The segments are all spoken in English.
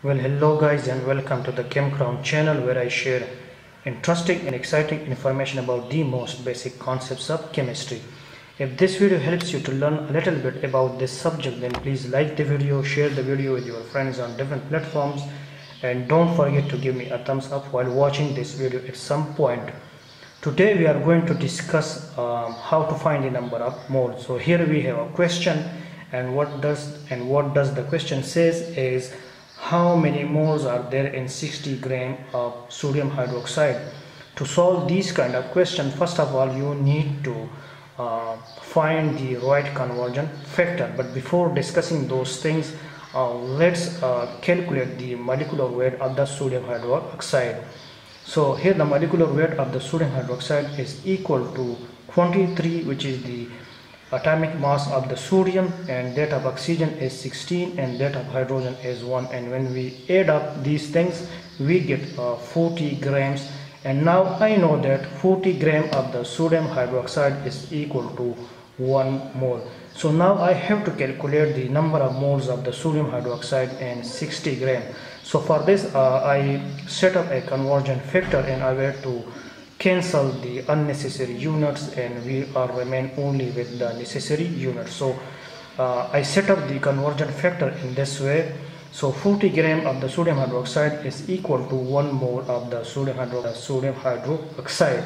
Well, hello guys and welcome to the ChemCrown channel where I share interesting and exciting information about the most basic concepts of chemistry. If this video helps you to learn a little bit about this subject then please like the video, share the video with your friends on different platforms and don't forget to give me a thumbs up while watching this video at some point. Today we are going to discuss um, how to find the number of moles. So here we have a question and what does and what does the question says is how many moles are there in 60 gram of sodium hydroxide? To solve these kind of question first of all you need to uh, find the right conversion factor. But before discussing those things uh, let's uh, calculate the molecular weight of the sodium hydroxide. So here the molecular weight of the sodium hydroxide is equal to 23 which is the atomic mass of the sodium and that of oxygen is 16 and that of hydrogen is 1 and when we add up these things we get uh, 40 grams. And now I know that 40 gram of the sodium hydroxide is equal to 1 mole. So now I have to calculate the number of moles of the sodium hydroxide in 60 gram. So for this uh, I set up a conversion factor and I were to cancel the unnecessary units and we are remain only with the necessary units. So uh, I set up the conversion factor in this way. So 40 gram of the sodium hydroxide is equal to 1 mole of the sodium, hydro sodium hydroxide.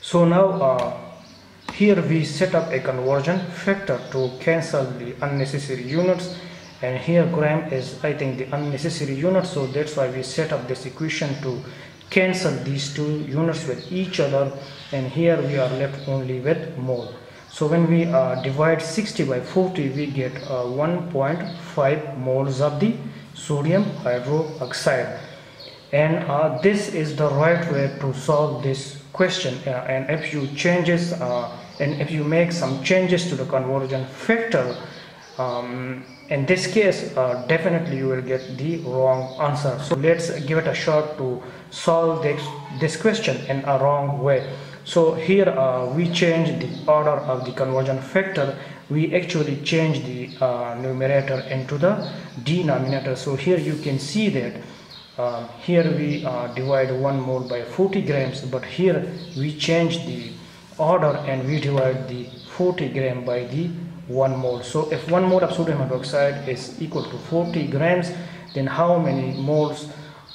So now uh, here we set up a conversion factor to cancel the unnecessary units. And here gram is I think the unnecessary unit. So that's why we set up this equation to cancel these two units with each other and here we are left only with mole so when we uh, divide 60 by 40 we get uh, 1.5 moles of the sodium hydroxide. And uh, this is the right way to solve this question uh, and if you changes uh, and if you make some changes to the conversion factor um, in this case uh, definitely you will get the wrong answer. So let's give it a shot to solve this this question in a wrong way. So here uh, we change the order of the conversion factor. We actually change the uh, numerator into the denominator. So here you can see that um, here we uh, divide 1 mole by 40 grams but here we change the order and we divide the 40 gram by the 1 mole. So if 1 mole of sodium hydroxide is equal to 40 grams then how many moles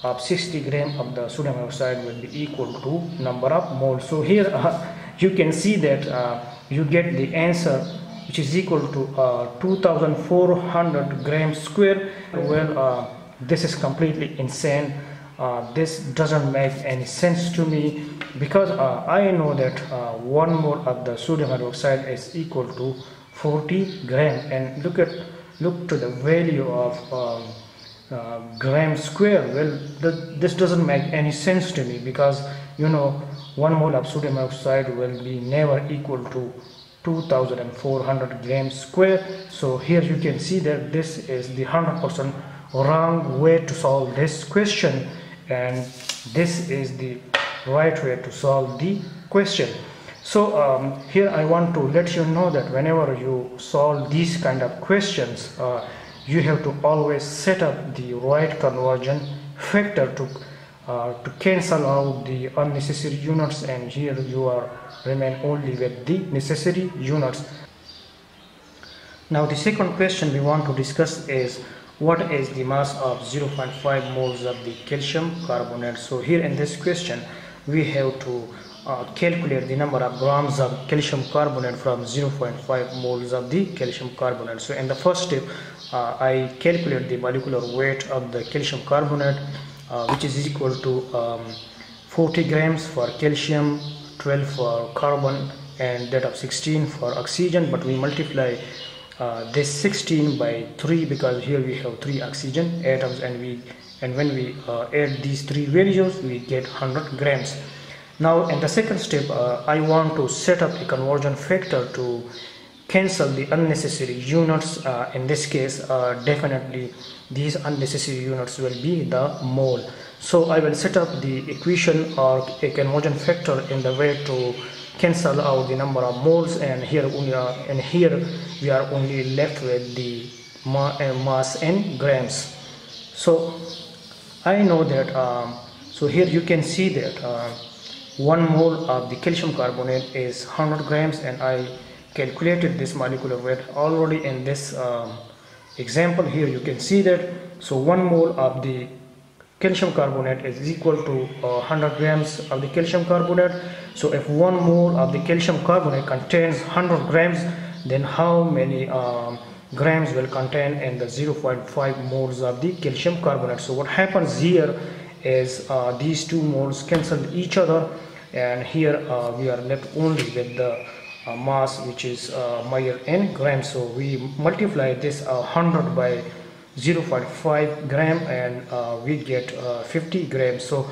of 60 gram of the sodium hydroxide will be equal to number of moles? So here uh, you can see that uh, you get the answer which is equal to uh, 2400 grams square. Well uh, this is completely insane. Uh, this doesn't make any sense to me because uh, I know that one mole of the sodium hydroxide is equal to 40 gram and look at look to the value of um, uh, gram square. Well th this doesn't make any sense to me because you know one mole of sodium oxide will be never equal to 2400 grams square. So here you can see that this is the 100% wrong way to solve this question. And this is the right way to solve the question so um, here I want to let you know that whenever you solve these kind of questions, uh, you have to always set up the right conversion factor to uh, to cancel out the unnecessary units and here you are remain only with the necessary units. Now the second question we want to discuss is what is the mass of 0.5 moles of the calcium carbonate. So here in this question we have to uh, calculate the number of grams of calcium carbonate from 0.5 moles of the calcium carbonate. So in the first step, uh, I calculate the molecular weight of the calcium carbonate, uh, which is equal to um, 40 grams for calcium, 12 for carbon, and that of 16 for oxygen. But we multiply uh, this 16 by 3 because here we have three oxygen atoms, and we and when we uh, add these three values, we get 100 grams. Now in the second step, uh, I want to set up a conversion factor to cancel the unnecessary units. Uh, in this case, uh, definitely these unnecessary units will be the mole. So I will set up the equation or a conversion factor in the way to cancel out the number of moles and here we are and here we are only left with the ma uh, mass in grams so I know that um, so here you can see that uh, one mole of the calcium carbonate is 100 grams and I calculated this molecular weight already in this um, example here. You can see that. So one mole of the calcium carbonate is equal to uh, 100 grams of the calcium carbonate. So if one mole of the calcium carbonate contains 100 grams then how many um, grams will contain in the 0.5 moles of the calcium carbonate? So what happens here is uh, these two moles cancel each other and here uh, we are left only with the uh, mass which is uh, measured in grams. So we multiply this 100 uh, by 0.5 gram and uh, we get 50 grams. So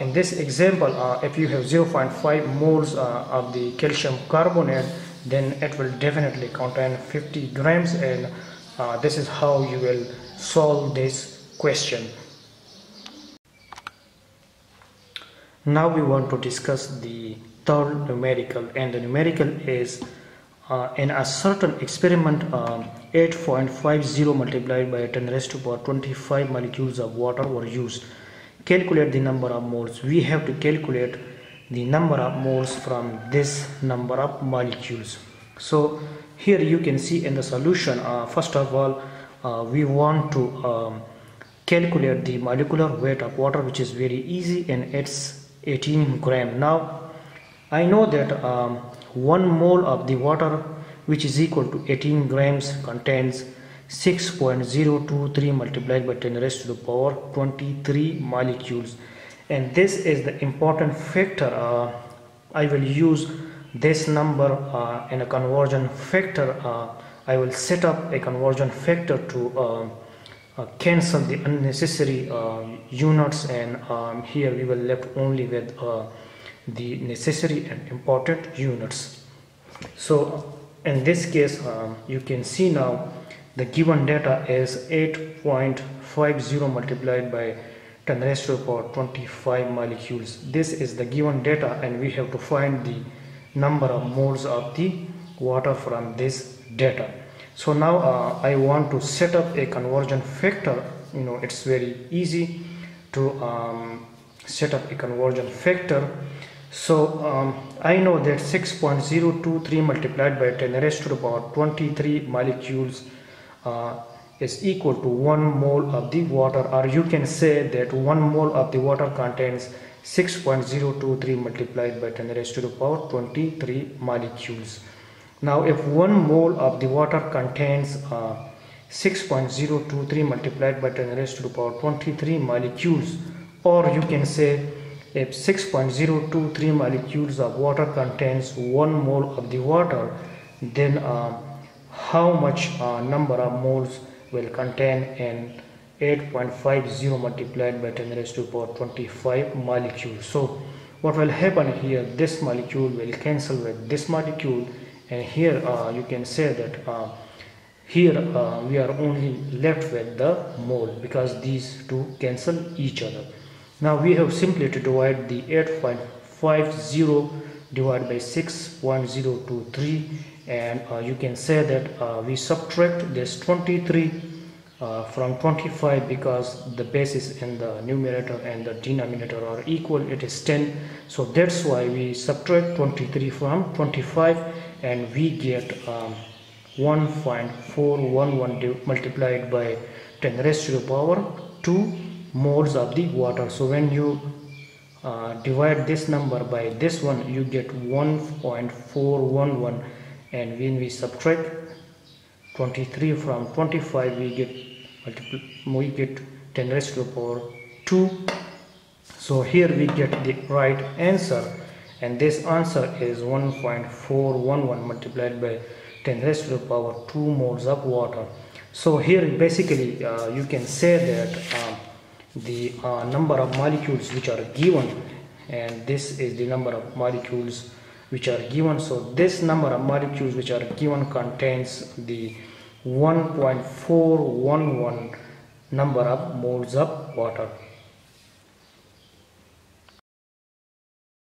in this example if you have 0.5 moles of the calcium carbonate then it will definitely contain 50 grams. And uh, this is how you will solve this question now we want to discuss the third numerical and the numerical is uh, in a certain experiment uh, 8.50 multiplied by 10 raised to power 25 molecules of water were used. Calculate the number of moles. We have to calculate the number of moles from this number of molecules. So here you can see in the solution uh, first of all uh, we want to um, calculate the molecular weight of water which is very easy and it's 18 gram. Now I know that um, 1 mole of the water which is equal to 18 grams contains 6.023 multiplied by 10 raised to the power 23 molecules. And this is the important factor uh, I will use this number uh, in a conversion factor uh, I will set up a conversion factor to uh, cancel the unnecessary uh, units and um, here we will left only with the necessary and important units. So in this case um, you can see now the given data is 8.50 multiplied by 10 raised to the power 25 molecules. This is the given data and we have to find the number of moles of the water from this data so now uh, I want to set up a conversion factor you know it's very easy to um, set up a conversion factor so um, I know that 6.023 multiplied by 10 raised to the power 23 molecules uh, is equal to 1 mole of the water or you can say that 1 mole of the water contains 6.023 multiplied by 10 raised to the power 23 molecules. Now if 1 mole of the water contains uh, 6.023 multiplied by 10 raised to the power 23 molecules or you can say if 6.023 molecules of water contains 1 mole of the water then uh, how much uh, number of moles will contain in 8.50 multiplied by 10 raised to the power 25 molecules? So what will happen here this molecule will cancel with this molecule and here uh, you can say that uh, here uh, we are only left with the mole because these two cancel each other. Now we have simply to divide the 8.50 divided by 6.023 and uh, you can say that uh, we subtract this 23 uh, from 25 because the basis in the numerator and the denominator are equal it is 10 so that's why we subtract 23 from 25 and we get um, 1.411 multiplied by 10 raised to the power 2 moles of the water. So when you uh, divide this number by this one you get 1.411 and when we subtract 23 from 25 we get we get 10 raised to the power 2 so here we get the right answer and this answer is 1.411 multiplied by 10 raised to the power 2 moles of water. So here basically uh, you can say that uh, the uh, number of molecules which are given and this is the number of molecules which are given. So this number of molecules which are given contains the 1.411 number of moles of water